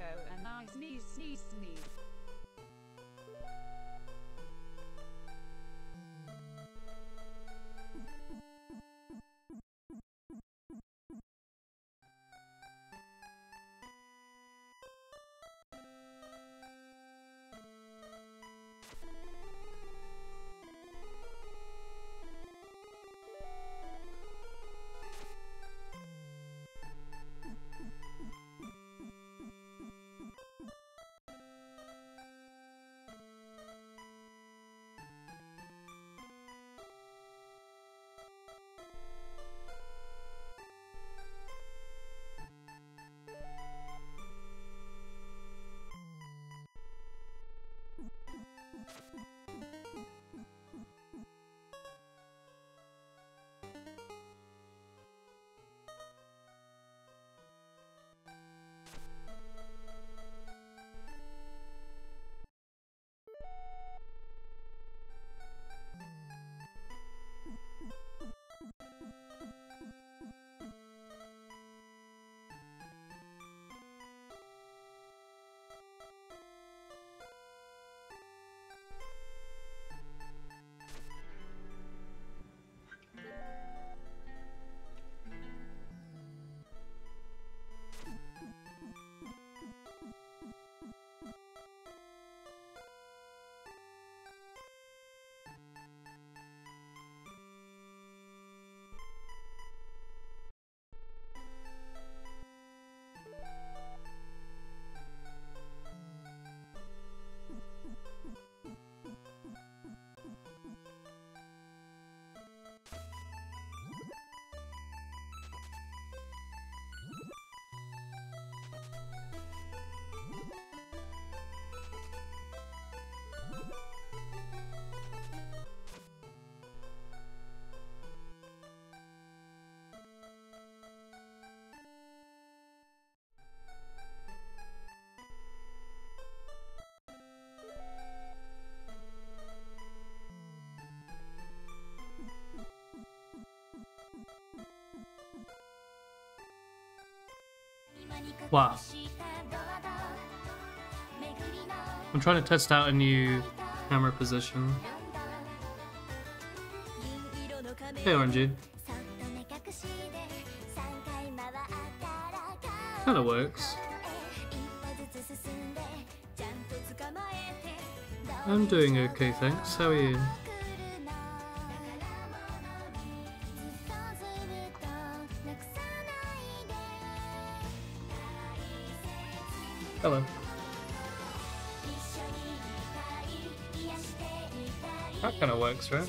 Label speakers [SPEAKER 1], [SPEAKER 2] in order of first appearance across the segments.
[SPEAKER 1] and I sneeze sneeze sneeze.
[SPEAKER 2] Wow. I'm trying to test out a new camera position. Hey, Orangey. Kinda works. I'm doing okay, thanks. How are you? Hello. That kind of works, right?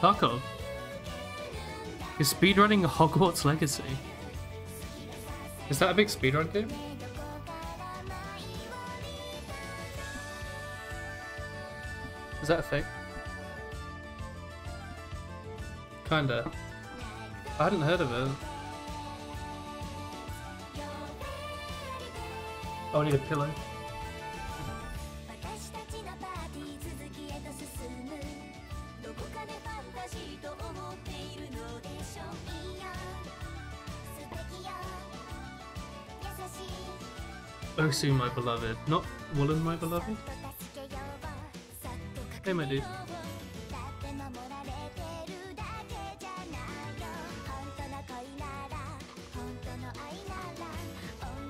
[SPEAKER 2] Tarkov? Is speedrunning Hogwarts Legacy? Is that a big speedrun game? Is that a thing? Kinda. I hadn't heard of it. Oh, I need a pillow. Oh, soon, my beloved. Not Woolen, my beloved? Hey, my dude.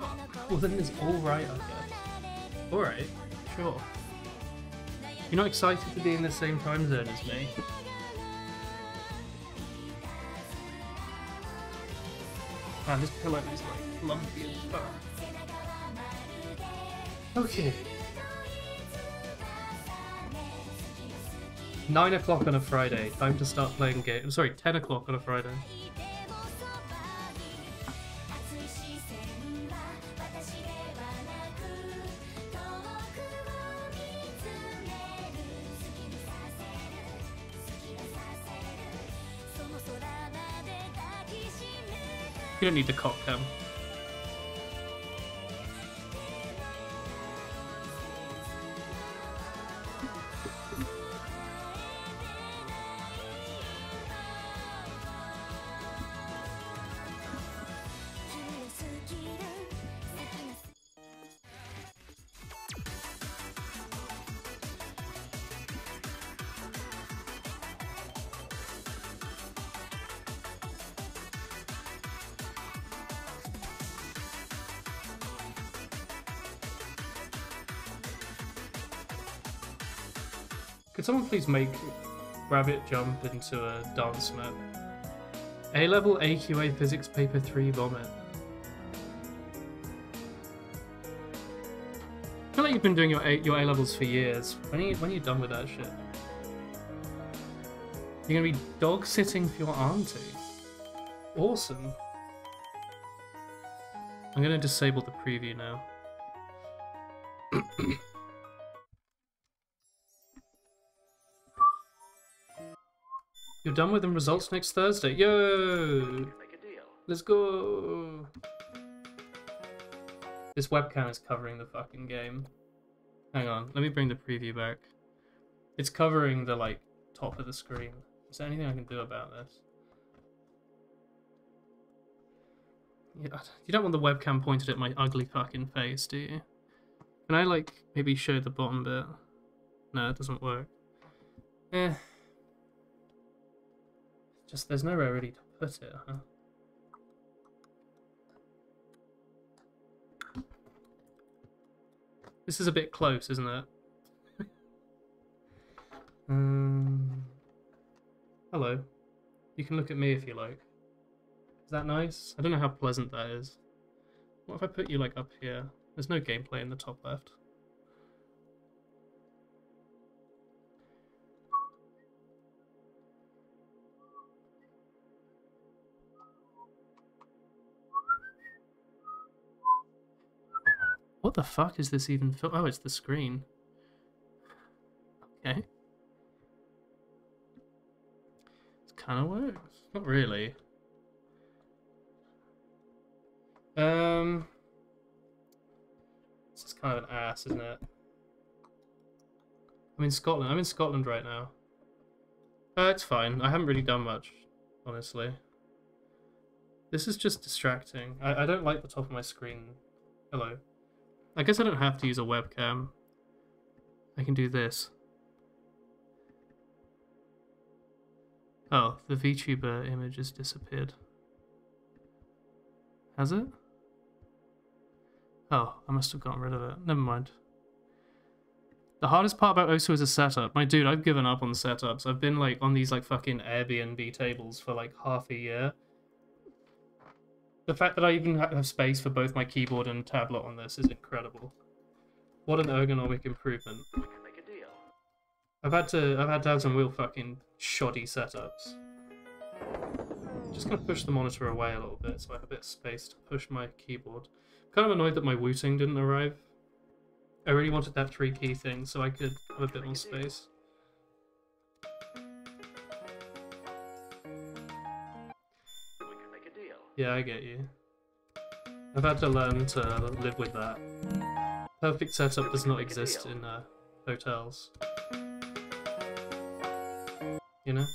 [SPEAKER 2] Oh, Woolen is alright, I guess. Alright, sure. You're not excited to be in the same time zone as me? Man, this pillow is like lumpy as fuck. Okay. Nine o'clock on a Friday. Time to start playing games. Sorry, ten o'clock on a Friday. You don't need the cock
[SPEAKER 3] someone please make Rabbit jump into a dance map? A level AQA physics paper 3 vomit. I feel like you've been doing your A, your A levels for years. When are, you, when are you done with that shit? You're gonna be dog sitting for your auntie. Awesome. I'm gonna disable the preview now. Done with the results next Thursday. Yo! Let's go! This webcam is covering the fucking game. Hang on, let me bring the preview back. It's covering the, like, top of the screen. Is there anything I can do about this? Yeah, you don't want the webcam pointed at my ugly fucking face, do you? Can I, like, maybe show the bottom bit? No, it doesn't work. Eh. Just, there's nowhere really to put it, huh? This is a bit close, isn't it? um, hello. You can look at me if you like. Is that nice? I don't know how pleasant that is. What if I put you like up here? There's no gameplay in the top left. The fuck is this even? oh, it's the screen. Okay. It kind of works. Not really. Um, this is kind of an ass, isn't it? I'm in Scotland. I'm in Scotland right now. Uh, it's fine. I haven't really done much, honestly. This is just distracting. I, I don't like the top of my screen. Hello. I guess I don't have to use a webcam. I can do this. Oh, the VTuber image has disappeared. Has it? Oh, I must have gotten rid of it. Never mind. The hardest part about Osu is a setup. My dude, I've given up on setups. I've been like on these like fucking Airbnb tables for like half a year the fact that I even have space for both my keyboard and tablet on this is incredible. What an ergonomic improvement. I've had to I've had to have some real fucking shoddy setups. Just gonna push the monitor away a little bit so I have a bit of space to push my keyboard. I'm kind of annoyed that my Wooting didn't arrive. I really wanted that three key thing so I could have a bit more space. Yeah, I get you. I've had to learn to live with that. Perfect setup does not exist in uh, hotels. You know?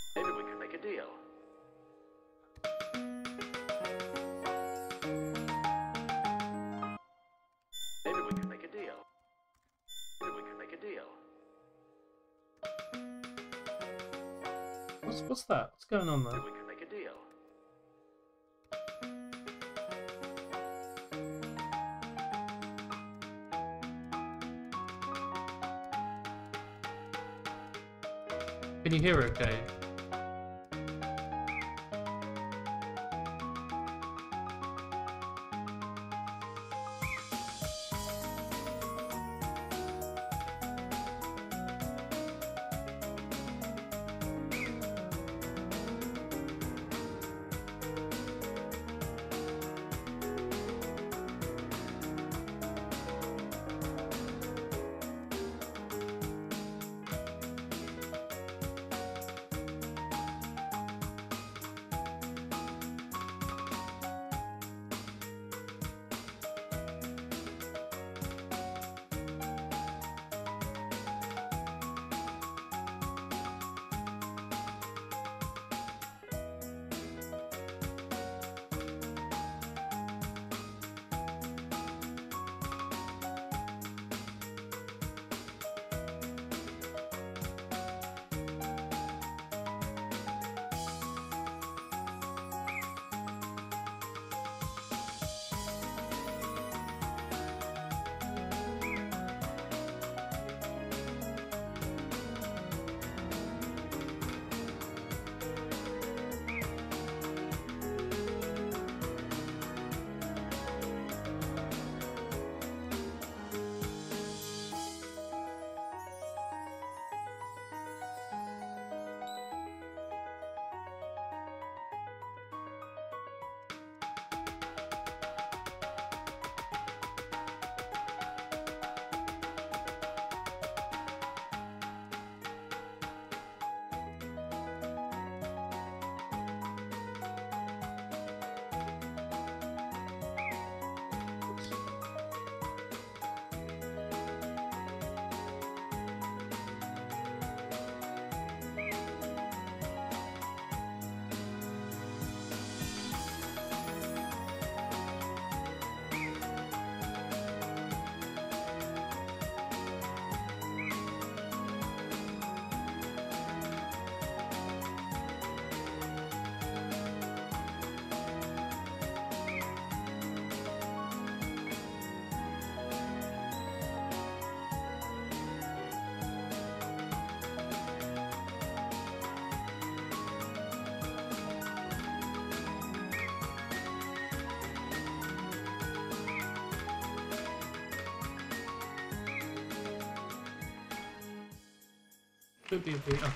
[SPEAKER 2] Could be a. Okay.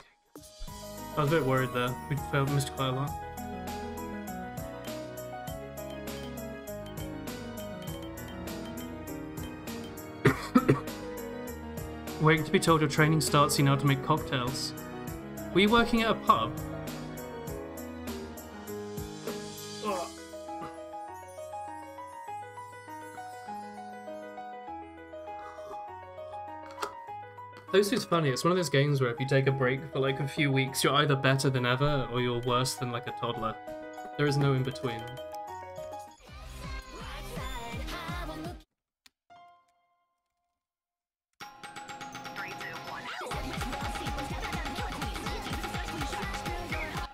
[SPEAKER 2] I was a bit worried there. We failed, missed quite a lot. Waiting to be told your training starts, you know how to make cocktails. Were you working at a pub? Those is funny. It's one of those games where if you take a break for like a few weeks, you're either better than ever or you're worse than like a toddler. There is no in between.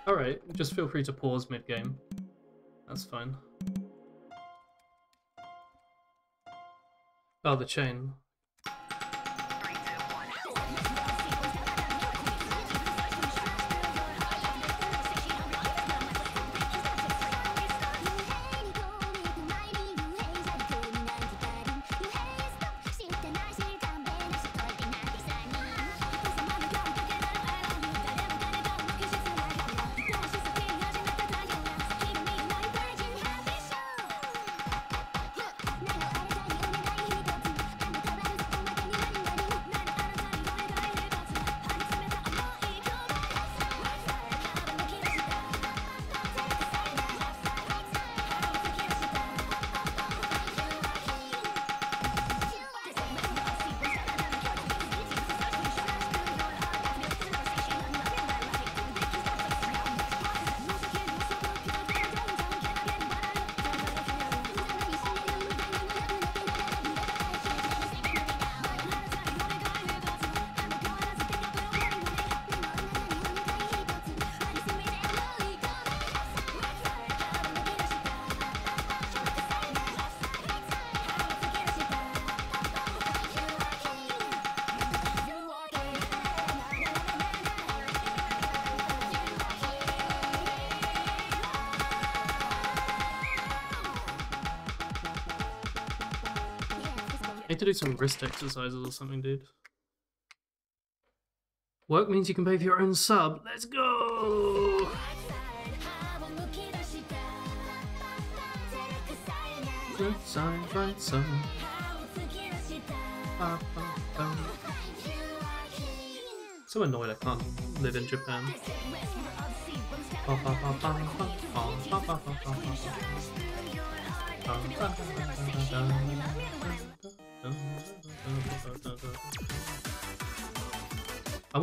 [SPEAKER 2] Alright, just feel free to pause mid game. That's fine. Oh, the chain. To do some wrist exercises or something, dude. Work means you can pay for your own sub. Let's go! So annoyed I can't live in Japan.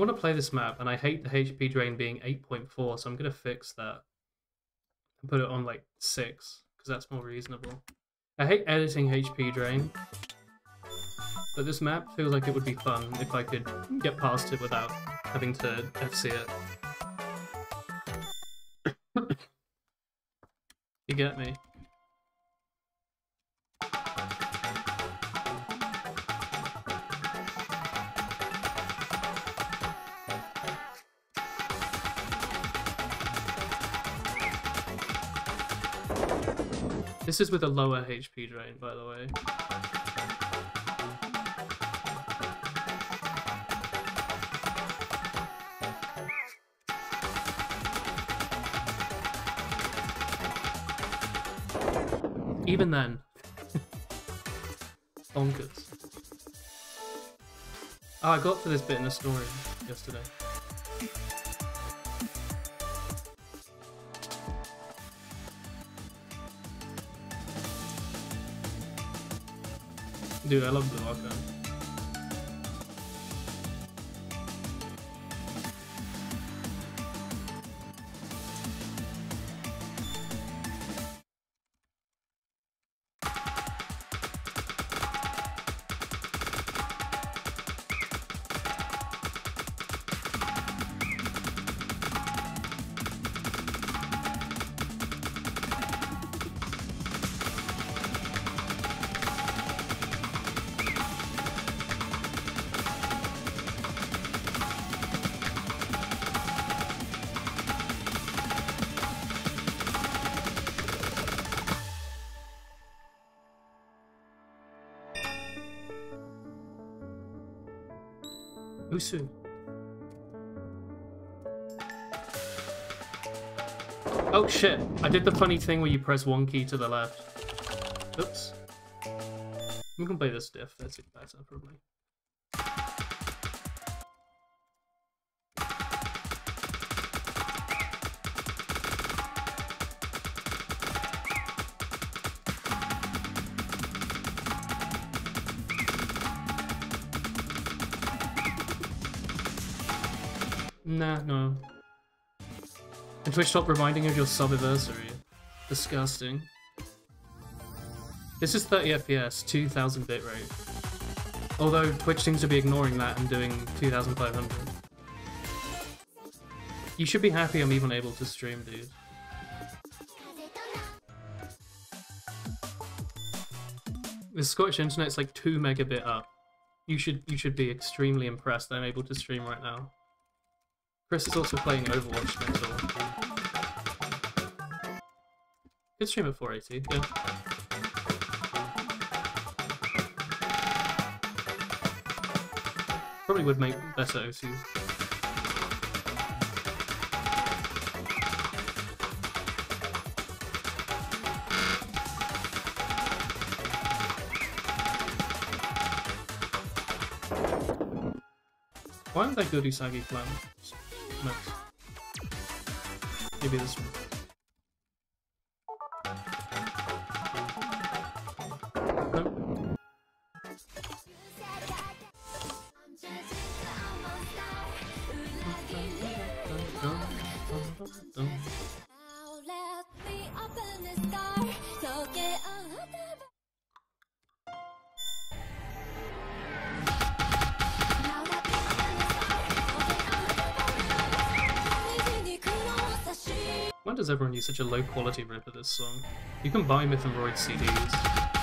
[SPEAKER 2] Want to play this map, and I hate the HP drain being 8.4, so I'm going to fix that and put it on like 6, because that's more reasonable. I hate editing HP drain, but this map feels like it would be fun if I could get past it without having to FC it. you get me? This is with a lower HP drain, by the way. Even then. Bonkers. Oh, I got to this bit in the story yesterday. Dude, I love the lock. I did the funny thing where you press one key to the left. Oops. We can play this diff, that's it better probably. Twitch stop reminding you of your sub-anniversary. Disgusting. This is 30 FPS, 2000 bitrate. Although Twitch seems to be ignoring that and doing 2500. You should be happy I'm even able to stream, dude. The Scottish internet's like 2 megabit up. You should you should be extremely impressed that I'm able to stream right now. Chris is also playing Overwatch door. Good stream at 480, yeah. Probably would make better OCs. Why aren't they good Usagi clan? No. Maybe this one. Does everyone use such a low quality rip of this song? You can buy Myth and Roid CDs.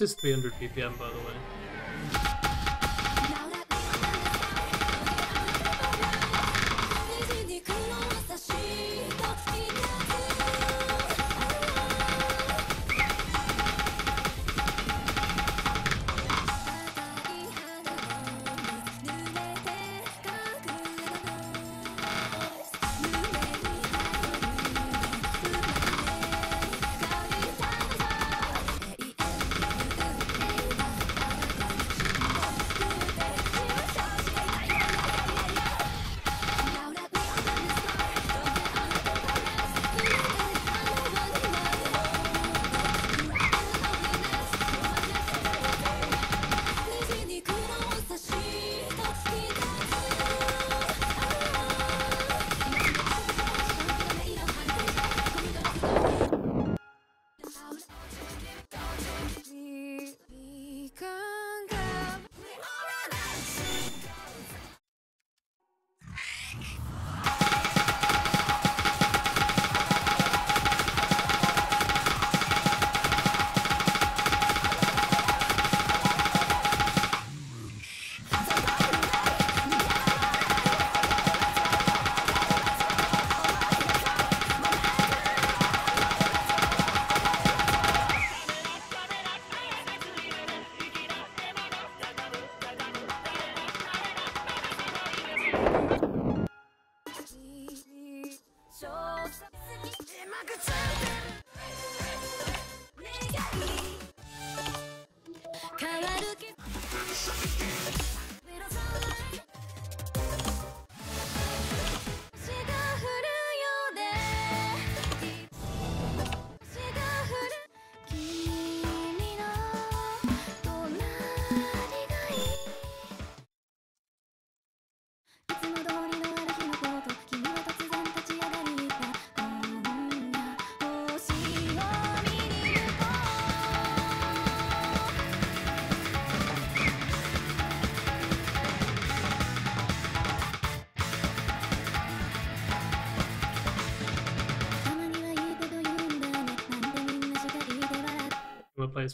[SPEAKER 2] just 300 BPM, by the way.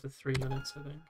[SPEAKER 2] with for three minutes, I think.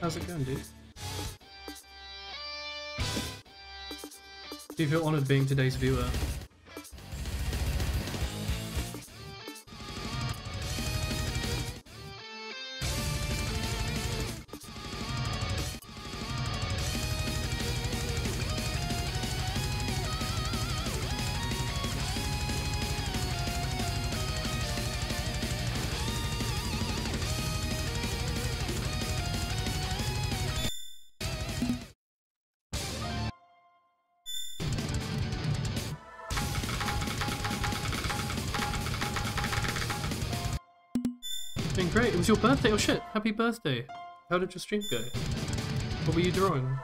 [SPEAKER 3] How's it going, dude? Do you feel honored being today's viewer? Was your birthday. Oh shit! Happy birthday. How did your stream go? What were you drawing?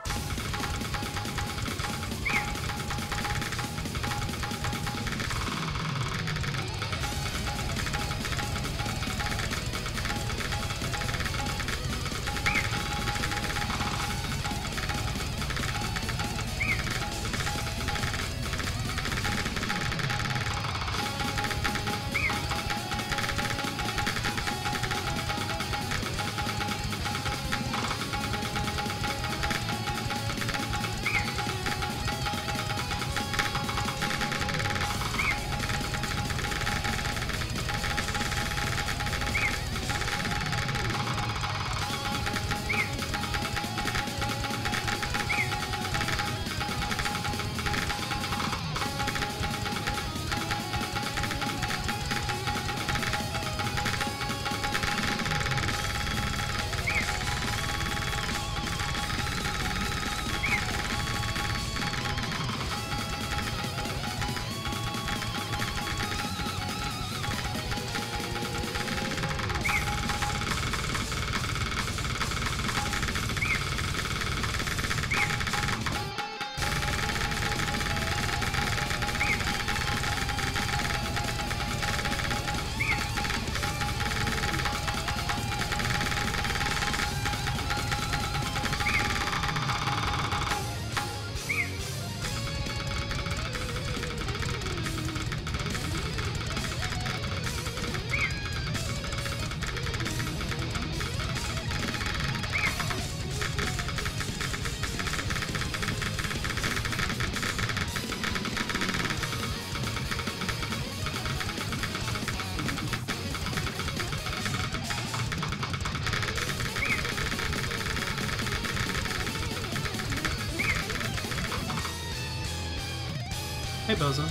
[SPEAKER 3] Bowser.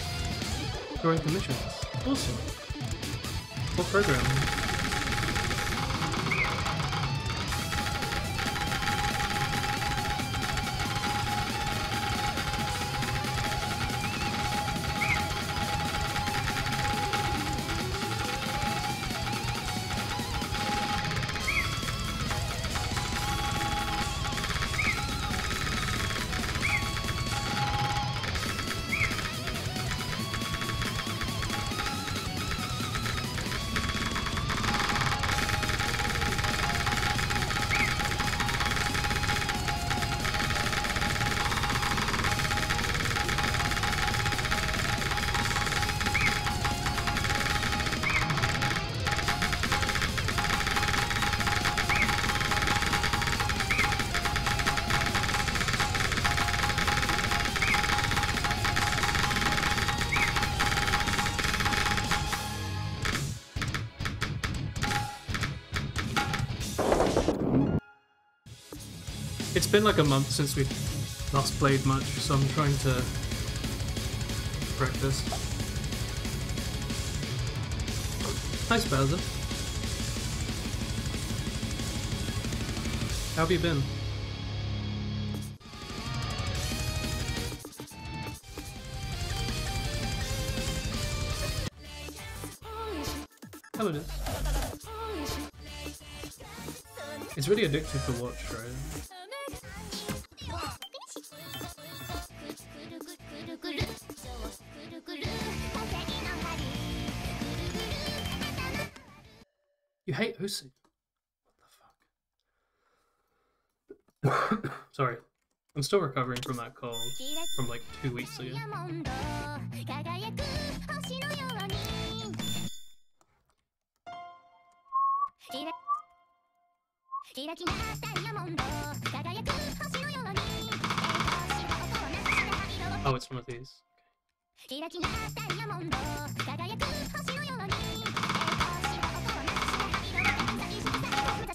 [SPEAKER 3] Growing commissions. Awesome. What program? It's been like a month since we last played much, so I'm trying to practice. Nice Bowser. How have you been? Hello, it is. It's really addictive to watch, right? hate who's what the fuck? Sorry.
[SPEAKER 2] I'm still recovering from that cold from like two weeks ago. Oh, it's one of these.
[SPEAKER 4] Okay.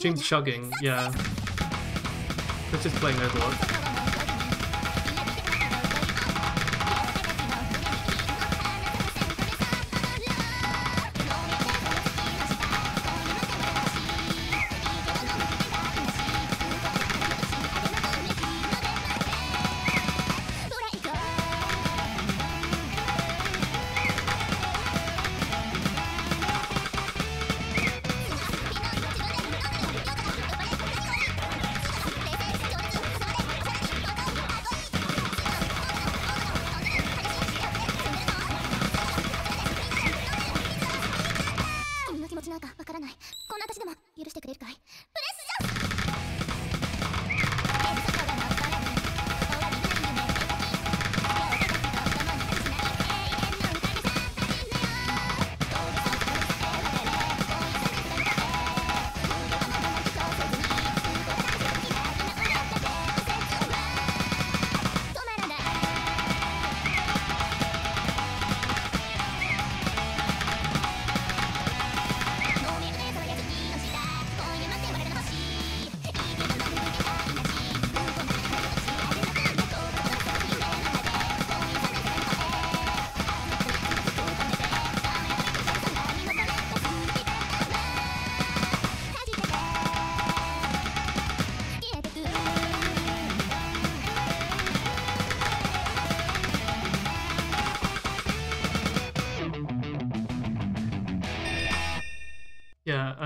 [SPEAKER 2] Just chugging, yeah. Let's just playing Overwatch.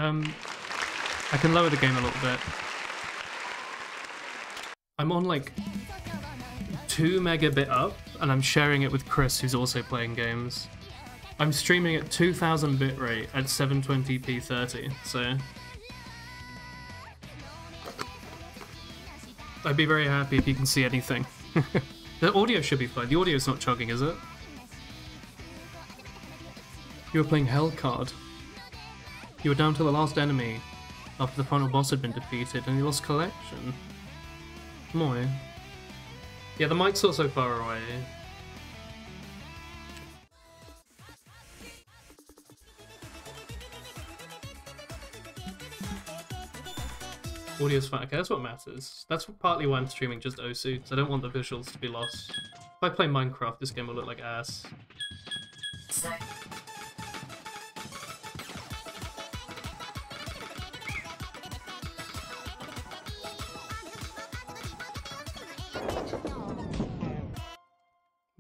[SPEAKER 2] Um, I can lower the game a little bit. I'm on like 2 megabit up, and I'm sharing it with Chris, who's also playing games. I'm streaming at 2000 bitrate at 720p 30, so. I'd be very happy if you can see anything. the audio should be fine. The audio's not chugging, is it? You were playing Hellcard. You were down to the last enemy after the final boss had been defeated and you lost collection. Moy. Yeah, the mic's also far away. Audio's fine. Okay, that's what matters. That's partly why I'm streaming just OSU, because I don't want the visuals to be lost. If I play Minecraft, this game will look like ass.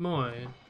[SPEAKER 2] Moy.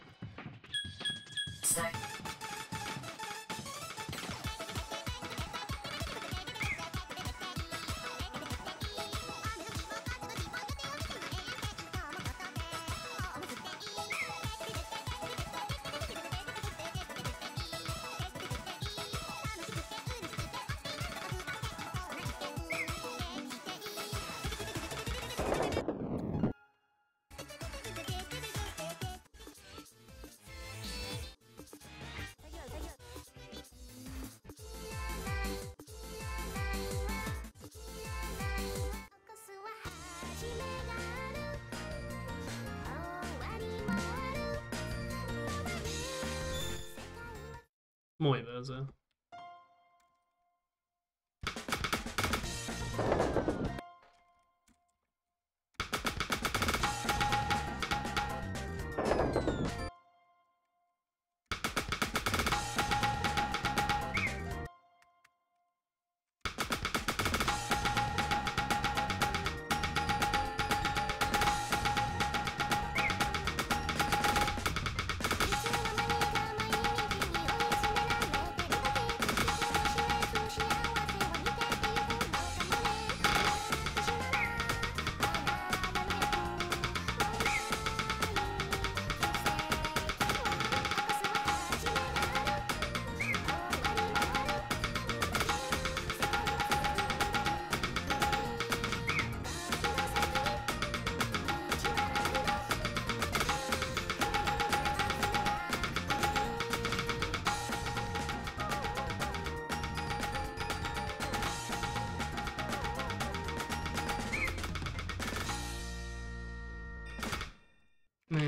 [SPEAKER 5] 「勉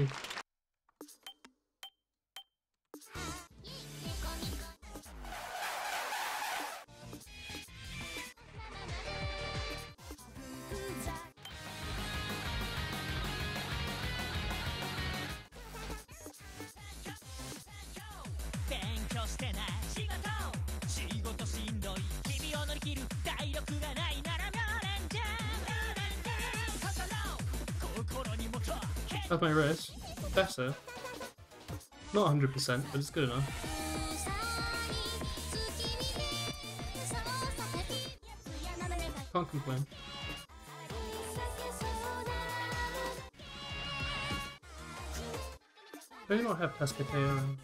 [SPEAKER 5] 強してない。
[SPEAKER 2] That's my wrist. Better. Not 100%, but it's good enough. Can't complain. Do not have Pescateo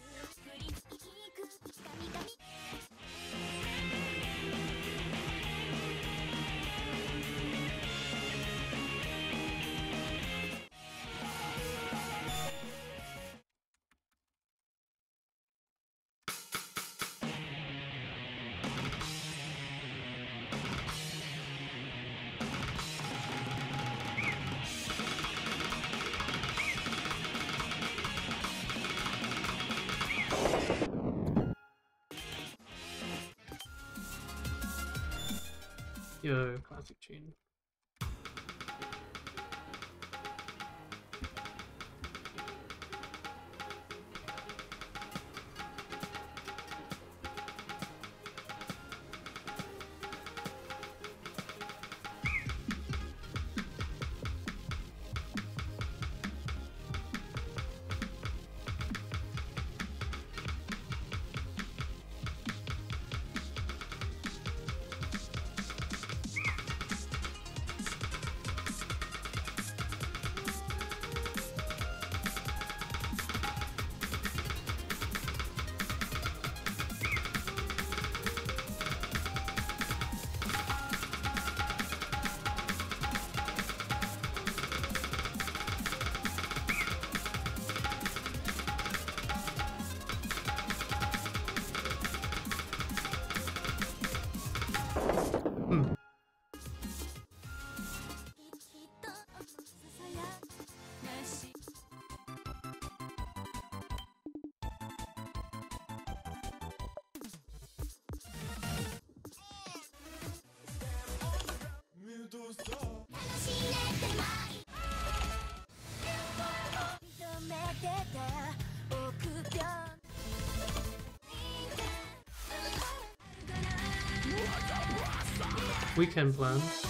[SPEAKER 2] Weekend plans.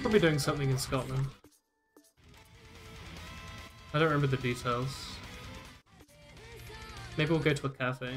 [SPEAKER 2] Probably doing something in Scotland. I don't remember the details. Maybe we'll go to a cafe.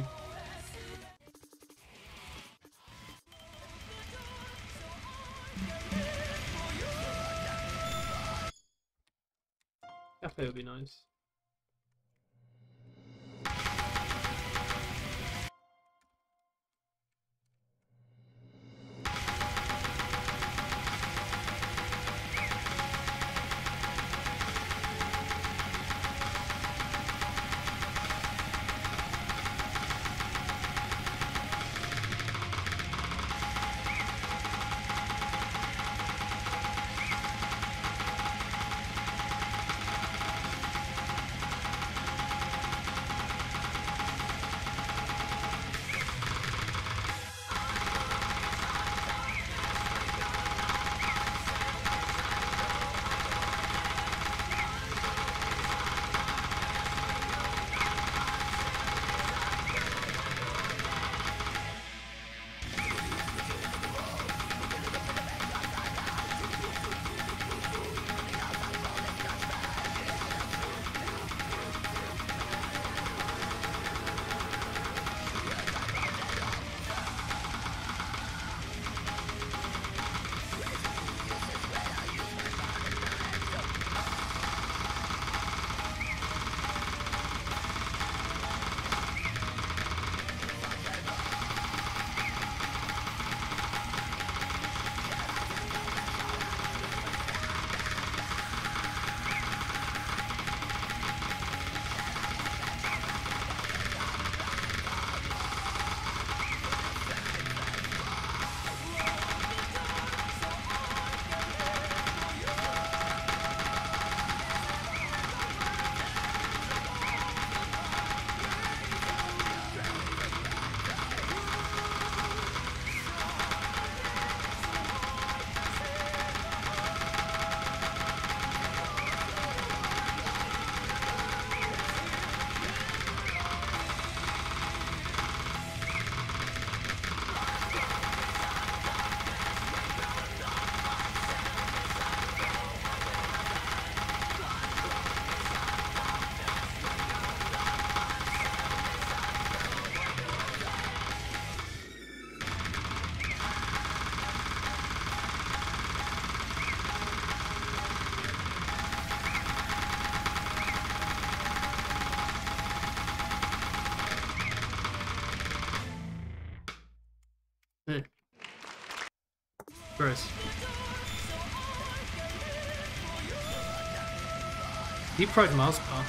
[SPEAKER 3] Deep fried Mars bar.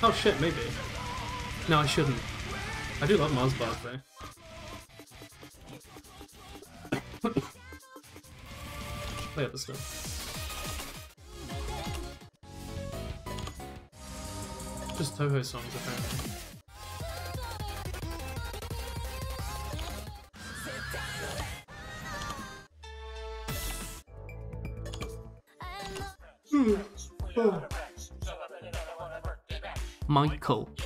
[SPEAKER 3] Oh shit, maybe. No, I shouldn't. I do love Mars bars though. Play up the stuff. Just Touhou songs apparently. Michael.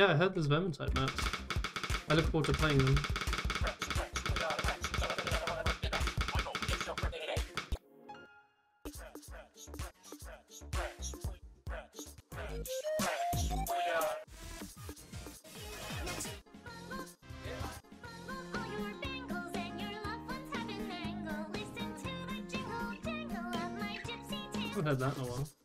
[SPEAKER 3] Yeah, I heard there's Vermintide maps. I look forward to playing them.
[SPEAKER 2] Rats, rats, we are the rats.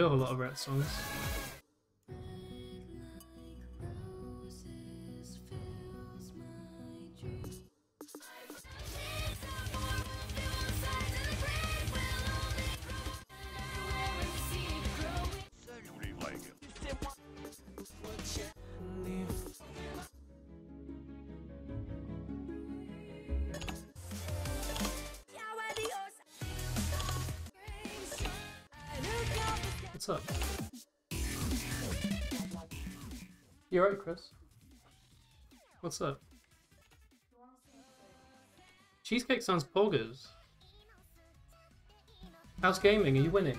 [SPEAKER 6] Have
[SPEAKER 3] a lot of rat songs. Alright, Chris? What's up? Cheesecake sounds poggers. How's gaming? Are you winning?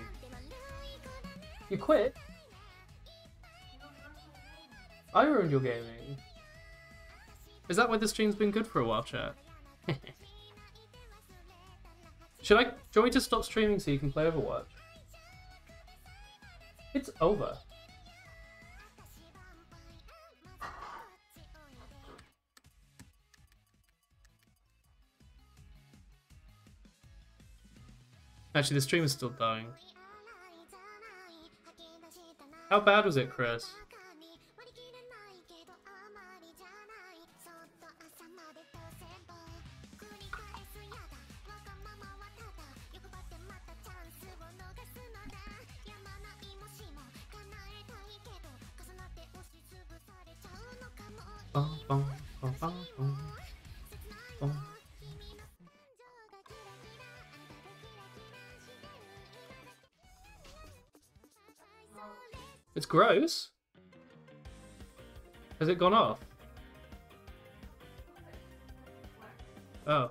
[SPEAKER 3] You quit? I ruined your gaming. Is that why the stream's been good for a while, chat? Should I? Do you want me to stop streaming so you can play Overwatch? It's over. Actually, the stream is still dying. How bad was it, Chris? Gross. Has it gone off? Oh.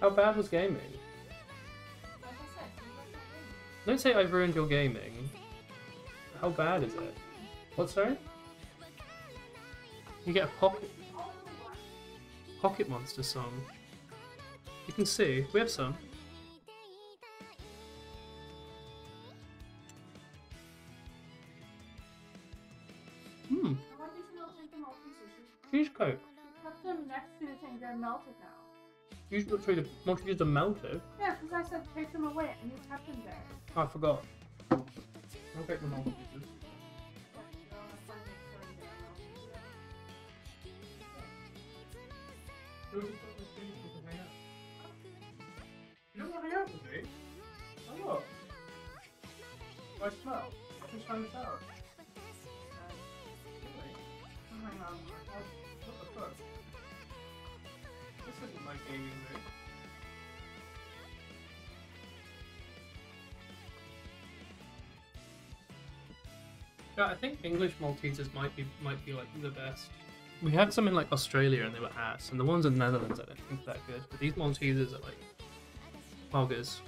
[SPEAKER 3] How bad was gaming? Don't say I've ruined your gaming. How bad is it? What, sorry? You get a pocket... Pocket Monster song. You can see we have some. Hmm,
[SPEAKER 7] I want you to not drink the Maltesers.
[SPEAKER 3] cheesecake.
[SPEAKER 7] You put them next to the thing, they're melted now.
[SPEAKER 3] You should say the Maltesers are melted.
[SPEAKER 7] Yeah, because I said take them away and you kept them there.
[SPEAKER 3] I forgot. I'll take the Maltesers. You don't want to hang out with me? Oh, look. I smell. I just found this out. Really? Oh, hang on. What the fuck? This isn't my gaming room. Yeah, I think English Maltesers might be might be like the best. We had some in like Australia and they were ass, and the ones in the Netherlands I don't think that good. But these Maltesers are like poggers.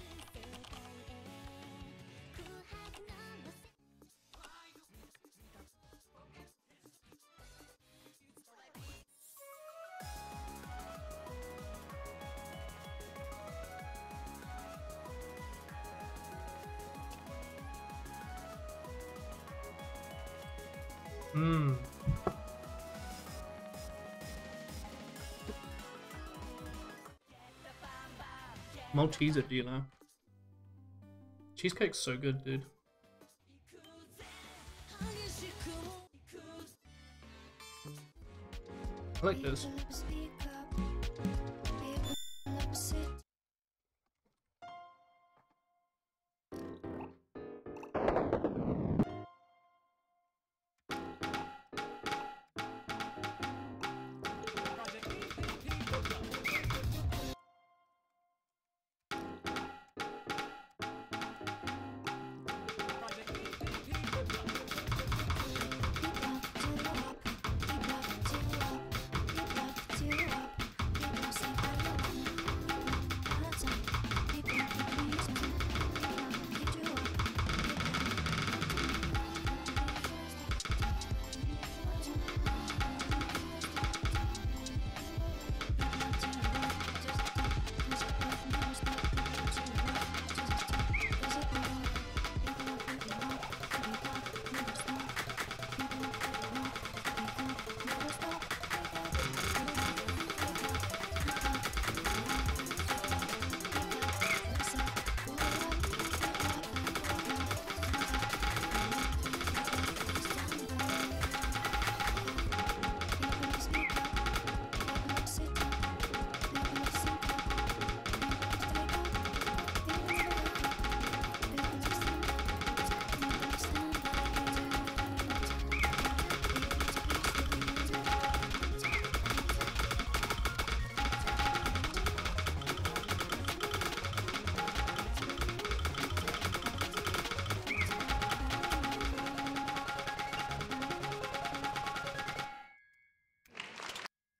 [SPEAKER 3] Malteser dealer. Cheesecake's so good, dude. I like this.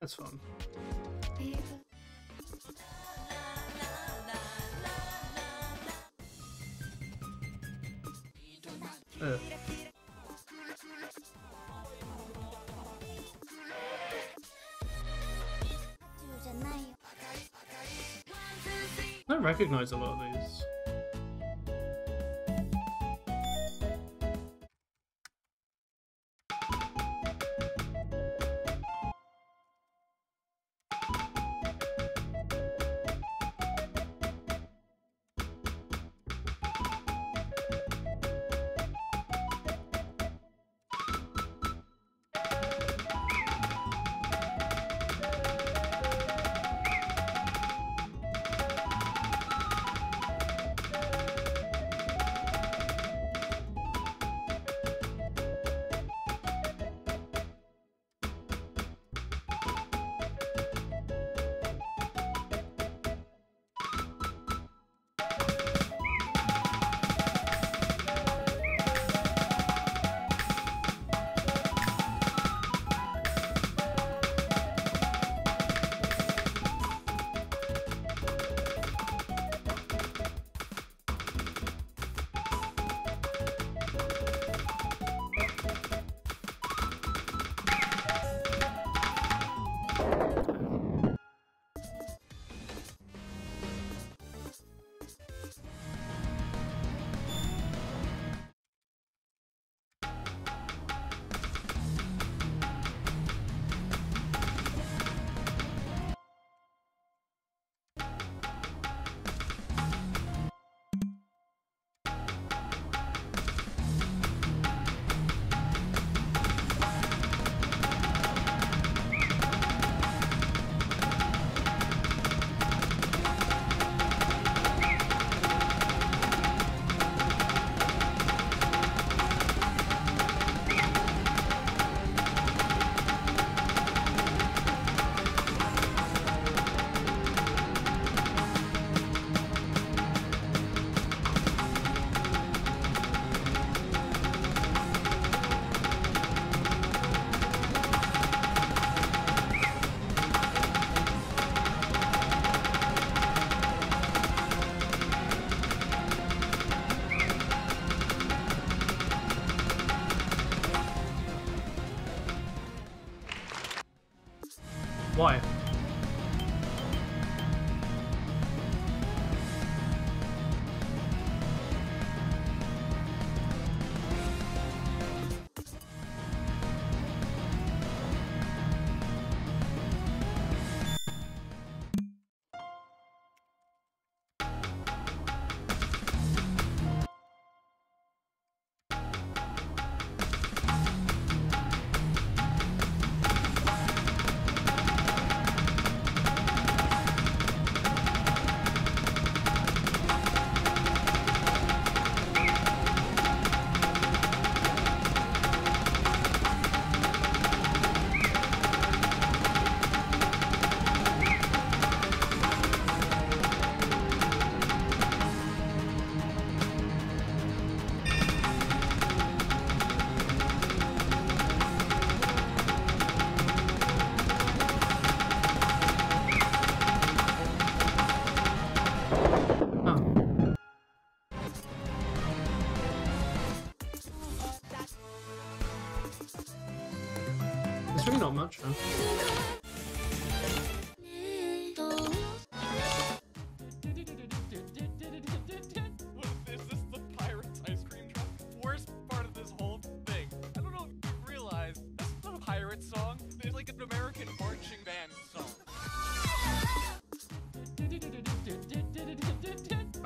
[SPEAKER 3] That's fun. Uh, I recognize a lot of these.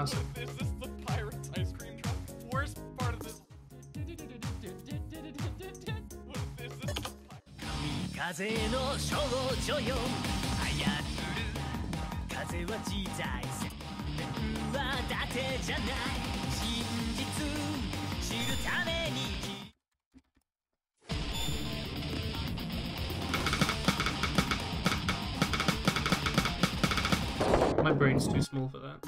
[SPEAKER 2] Awesome.
[SPEAKER 8] Is this the pirate's ice cream truck? Worst part of this. This?
[SPEAKER 5] No. Ayaturu. Kaze wa jizai. Wa date janai. Shinjitsu. Shiru tame ni.
[SPEAKER 2] My brain's too small for that.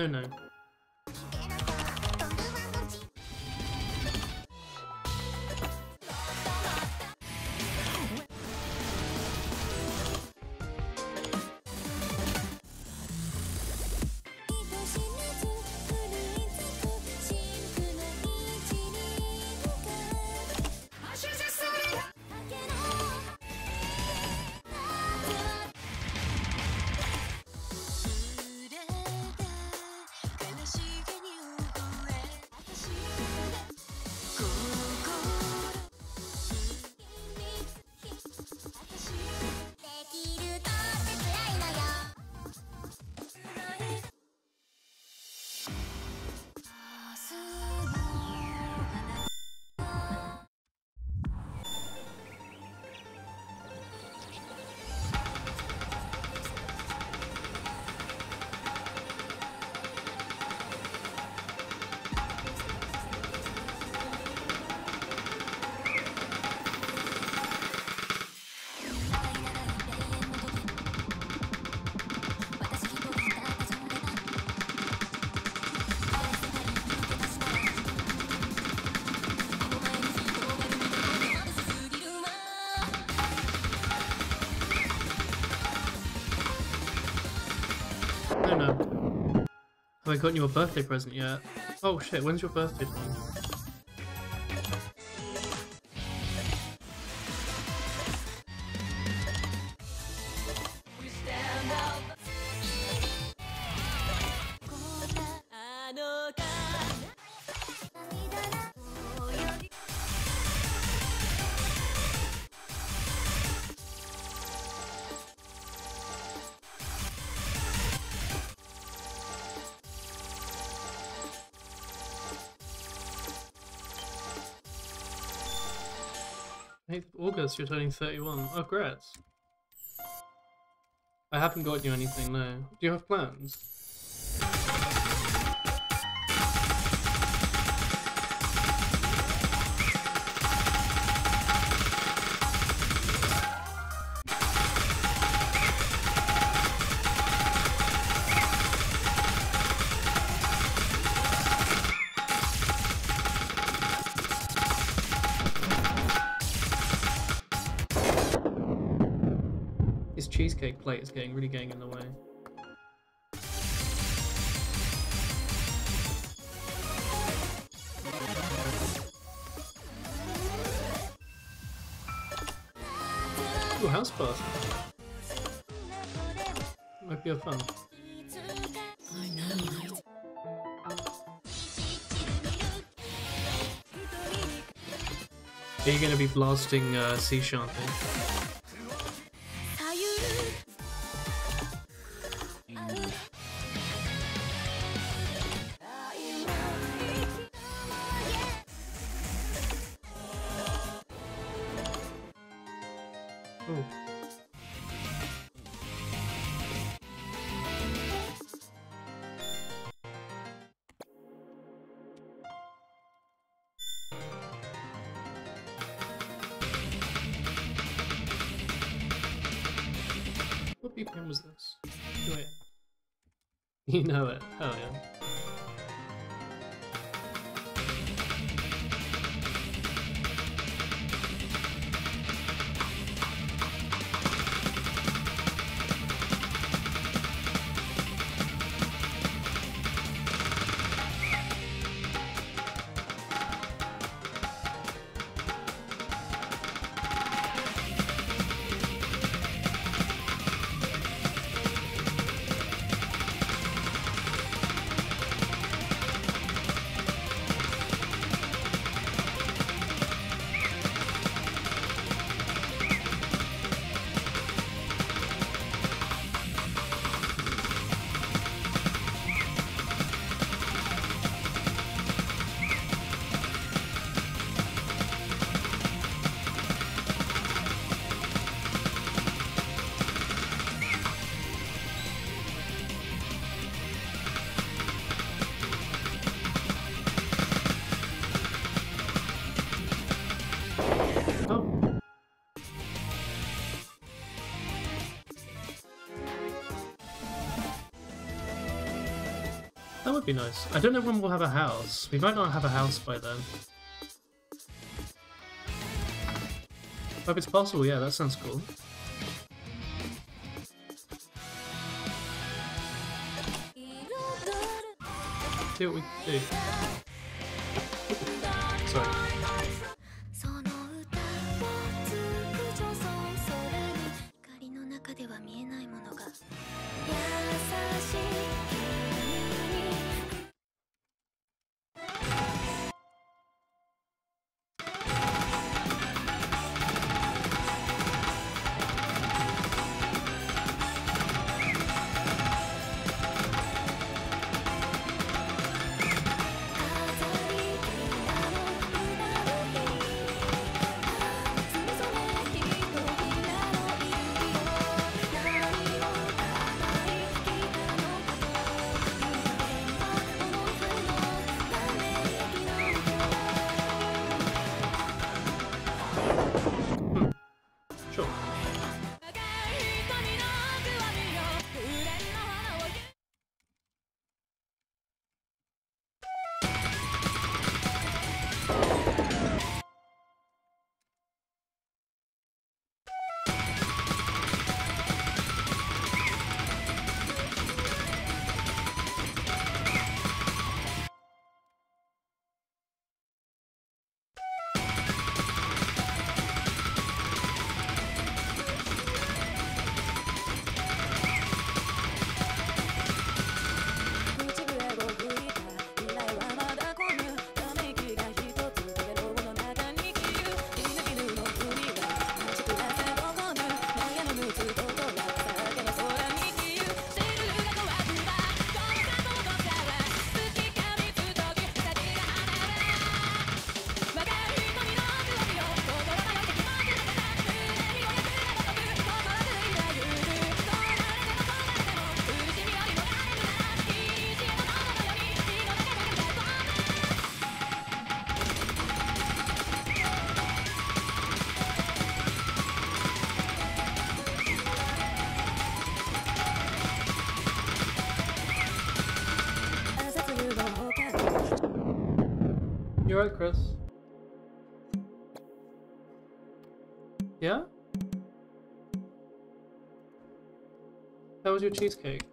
[SPEAKER 2] No, no. Have I gotten you a birthday present yet? Oh shit, when's your birthday? August, you're turning 31. Oh, congrats. I haven't got you anything, no. Do you have plans? Plate is getting really getting in the way. Ooh, house party. Might be a fun. Are you going to be blasting uh, sea shanty? Be nice. I don't know when we'll have a house. We might not have a house by then. If it's possible, yeah, that sounds cool. See what we do. Right, Chris? Yeah? How was your cheesecake?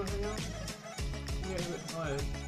[SPEAKER 2] To hang out? I'm getting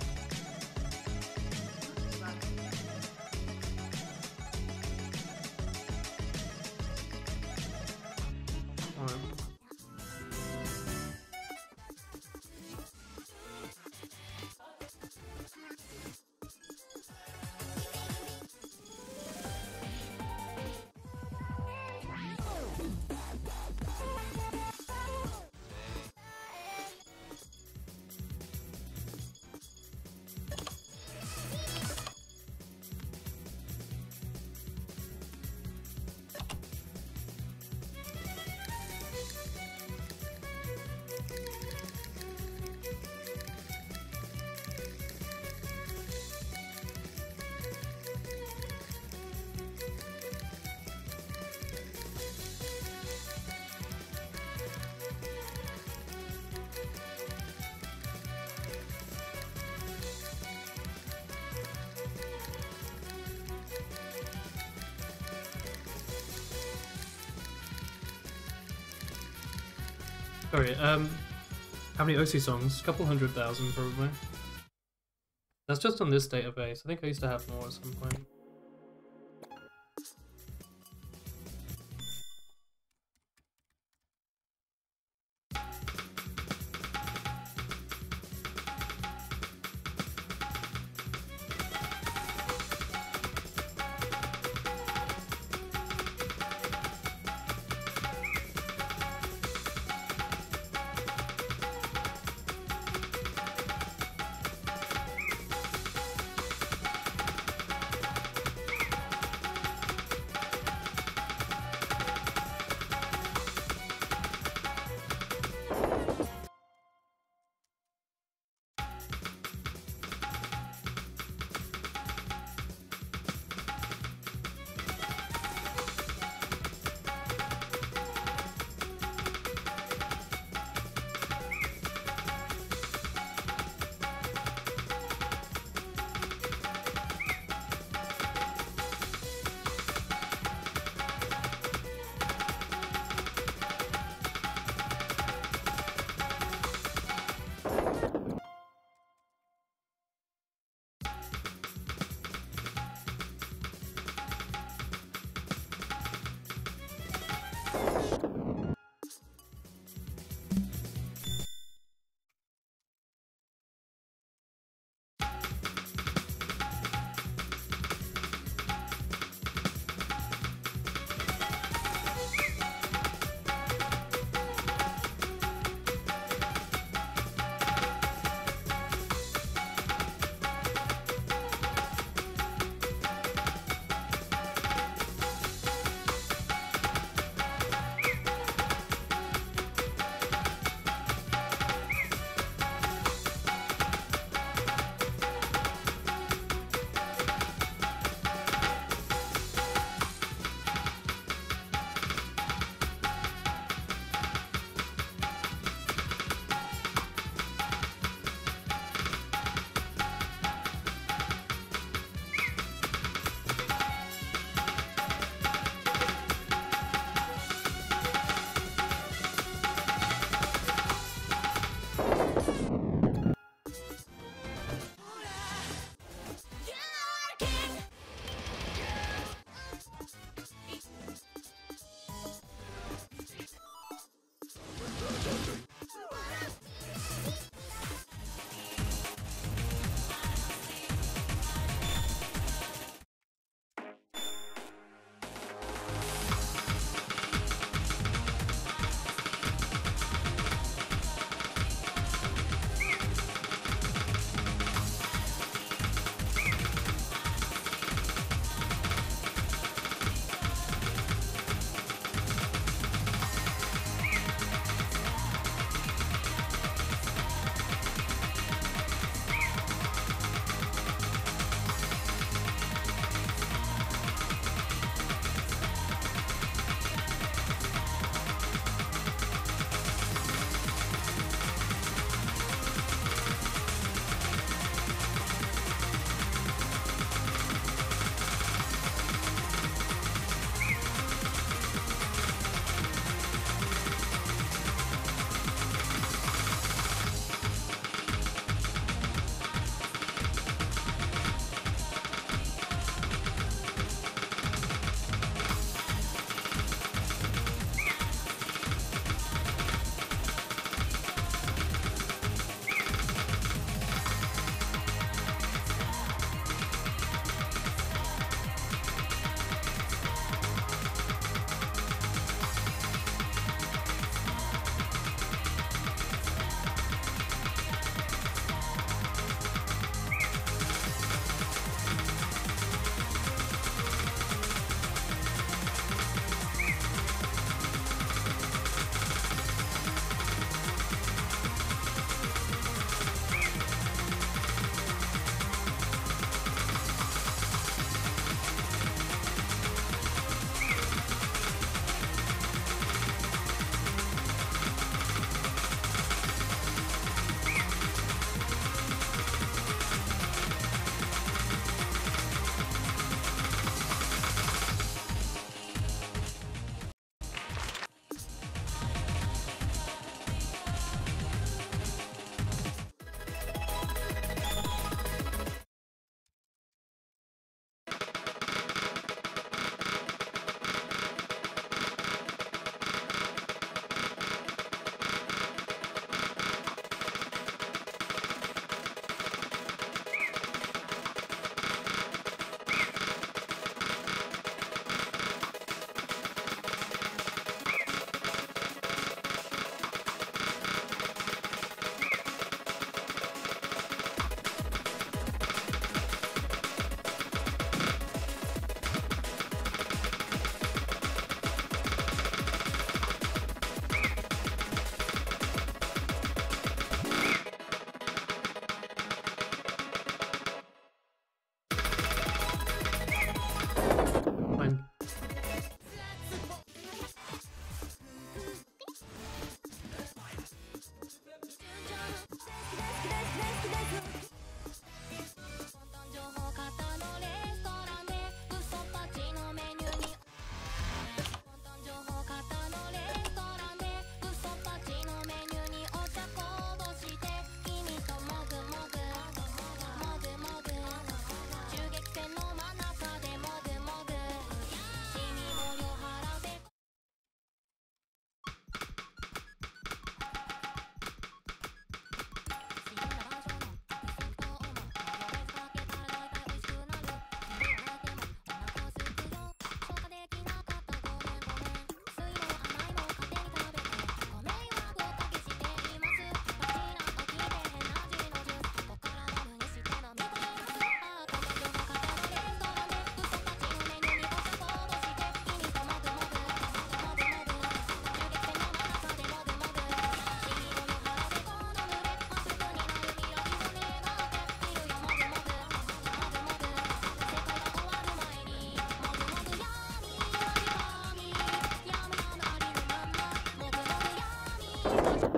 [SPEAKER 2] Sorry, um, how many OC songs? A couple hundred thousand, probably. That's just on this database. I think I used to have more at some point.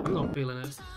[SPEAKER 9] I'm not feeling
[SPEAKER 3] it.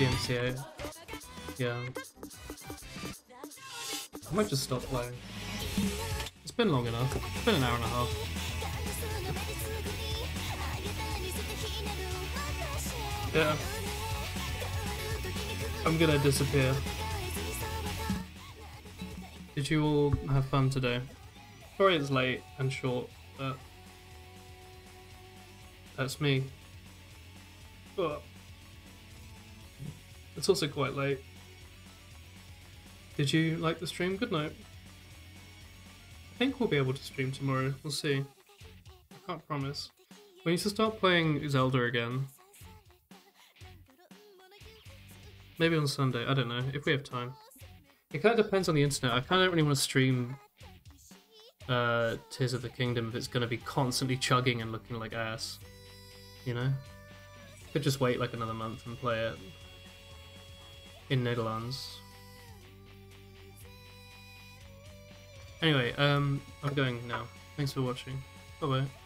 [SPEAKER 3] Might MCA. Yeah. I might just stop playing. It's been long enough. It's been an hour and a half. Yeah. I'm gonna disappear. Did you all have fun today? Sorry it's late and short, but that's me. Also quite late. Did you like the stream? Good night. I think we'll be able to stream tomorrow. We'll see. I can't promise. We need to start playing Zelda again. Maybe on Sunday. I don't know. If we have time. It kind of depends on the internet. I kind of don't really want to stream uh, Tears of the Kingdom if it's going to be constantly chugging and looking like ass. You know? Could just wait like another month and play it in Netherlands. Anyway, um, I'm going now. Thanks for watching. Bye bye.